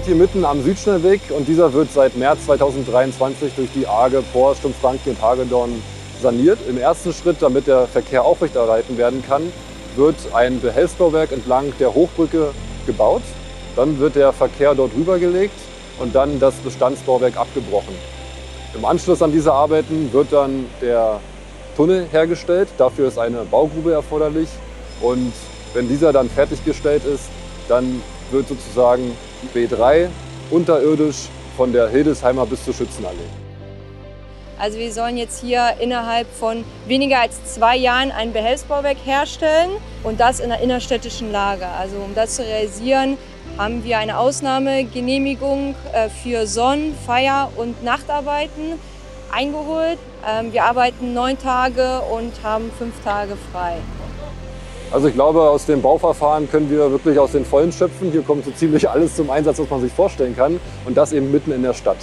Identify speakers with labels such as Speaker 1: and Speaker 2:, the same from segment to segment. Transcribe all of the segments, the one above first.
Speaker 1: sind hier mitten am Südschnellweg und dieser wird seit März 2023 durch die AGE Por, Stumpfranken und Hagedorn saniert. Im ersten Schritt, damit der Verkehr aufrechterhalten werden kann, wird ein Behelfsbauwerk entlang der Hochbrücke gebaut. Dann wird der Verkehr dort rübergelegt und dann das Bestandsbauwerk abgebrochen. Im Anschluss an diese Arbeiten wird dann der Tunnel hergestellt. Dafür ist eine Baugrube erforderlich. Und wenn dieser dann fertiggestellt ist, dann wird sozusagen B3 unterirdisch von der Hildesheimer bis zur Schützenallee.
Speaker 2: Also wir sollen jetzt hier innerhalb von weniger als zwei Jahren ein Behelfsbauwerk herstellen und das in einer innerstädtischen Lage. Also um das zu realisieren, haben wir eine Ausnahmegenehmigung äh, für Sonn-, Feier- und Nachtarbeiten eingeholt. Ähm, wir arbeiten neun Tage und haben fünf Tage frei.
Speaker 1: Also ich glaube, aus dem Bauverfahren können wir wirklich aus den Vollen schöpfen. Hier kommt so ziemlich alles zum Einsatz, was man sich vorstellen kann. Und das eben mitten in der Stadt.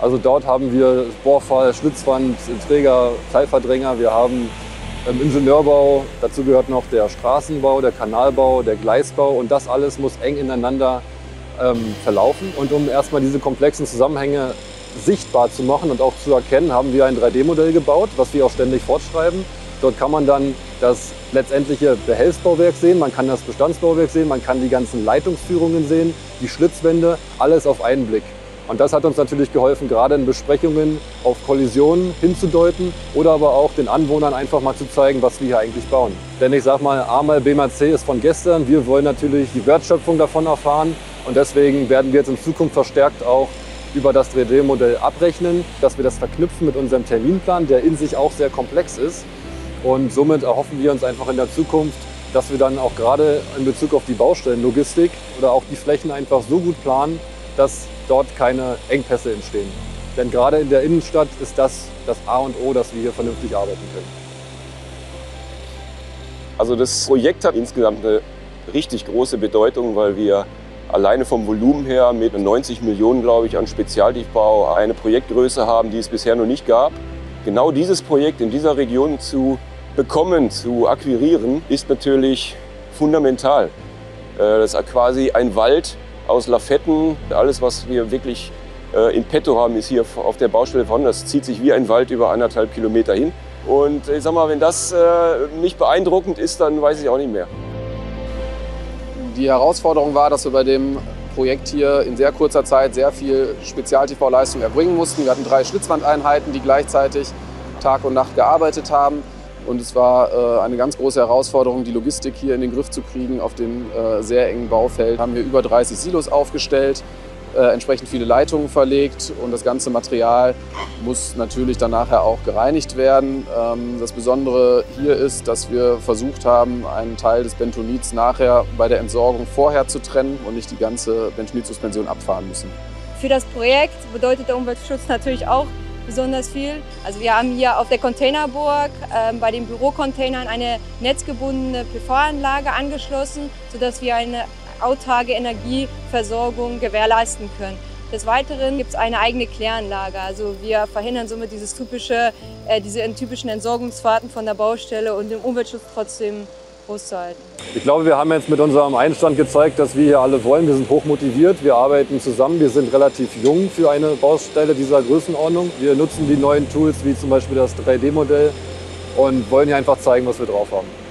Speaker 1: Also dort haben wir Bohrfall, Schlitzwand, Träger, Teilverdränger. Wir haben im Ingenieurbau, dazu gehört noch der Straßenbau, der Kanalbau, der Gleisbau und das alles muss eng ineinander ähm, verlaufen. Und um erstmal diese komplexen Zusammenhänge sichtbar zu machen und auch zu erkennen, haben wir ein 3D-Modell gebaut, was wir auch ständig fortschreiben. Dort kann man dann das letztendliche Behelfsbauwerk sehen, man kann das Bestandsbauwerk sehen, man kann die ganzen Leitungsführungen sehen, die Schlitzwände, alles auf einen Blick. Und das hat uns natürlich geholfen, gerade in Besprechungen auf Kollisionen hinzudeuten oder aber auch den Anwohnern einfach mal zu zeigen, was wir hier eigentlich bauen. Denn ich sage mal, A mal B mal C ist von gestern. Wir wollen natürlich die Wertschöpfung davon erfahren und deswegen werden wir jetzt in Zukunft verstärkt auch über das 3D-Modell abrechnen, dass wir das verknüpfen mit unserem Terminplan, der in sich auch sehr komplex ist. Und somit erhoffen wir uns einfach in der Zukunft, dass wir dann auch gerade in Bezug auf die Baustellenlogistik oder auch die Flächen einfach so gut planen, dass dort keine Engpässe entstehen. Denn gerade in der Innenstadt ist das das A und O, dass wir hier vernünftig arbeiten können.
Speaker 3: Also das Projekt hat insgesamt eine richtig große Bedeutung, weil wir alleine vom Volumen her mit 90 Millionen, glaube ich, an Spezialtiefbau eine Projektgröße haben, die es bisher noch nicht gab. Genau dieses Projekt in dieser Region zu bekommen, zu akquirieren, ist natürlich fundamental. Äh, das ist quasi ein Wald aus Lafetten. Alles, was wir wirklich äh, in petto haben, ist hier auf der Baustelle vorhanden. Das zieht sich wie ein Wald über anderthalb Kilometer hin. Und ich sag mal, wenn das äh, nicht beeindruckend ist, dann weiß ich auch nicht mehr.
Speaker 4: Die Herausforderung war, dass wir bei dem Projekt hier in sehr kurzer Zeit sehr viel Spezial-TV-Leistung erbringen mussten. Wir hatten drei Schlitzwandeinheiten, die gleichzeitig Tag und Nacht gearbeitet haben. Und es war äh, eine ganz große Herausforderung, die Logistik hier in den Griff zu kriegen auf dem äh, sehr engen Baufeld. Haben wir über 30 Silos aufgestellt, äh, entsprechend viele Leitungen verlegt und das ganze Material muss natürlich dann nachher auch gereinigt werden. Ähm, das Besondere hier ist, dass wir versucht haben, einen Teil des Bentonits nachher bei der Entsorgung vorher zu trennen und nicht die ganze Bentonitsuspension abfahren müssen.
Speaker 2: Für das Projekt bedeutet der Umweltschutz natürlich auch besonders viel. Also wir haben hier auf der Containerburg äh, bei den Bürocontainern eine netzgebundene PV-Anlage angeschlossen, sodass wir eine autarke Energieversorgung gewährleisten können. Des Weiteren gibt es eine eigene Kläranlage. Also wir verhindern somit dieses typische, äh, diese typischen Entsorgungsfahrten von der Baustelle und den Umweltschutz trotzdem großzuhalten.
Speaker 1: Ich glaube, wir haben jetzt mit unserem Einstand gezeigt, dass wir hier alle wollen. Wir sind hoch motiviert, wir arbeiten zusammen, wir sind relativ jung für eine Baustelle dieser Größenordnung. Wir nutzen die neuen Tools wie zum Beispiel das 3D-Modell und wollen hier einfach zeigen, was wir drauf haben.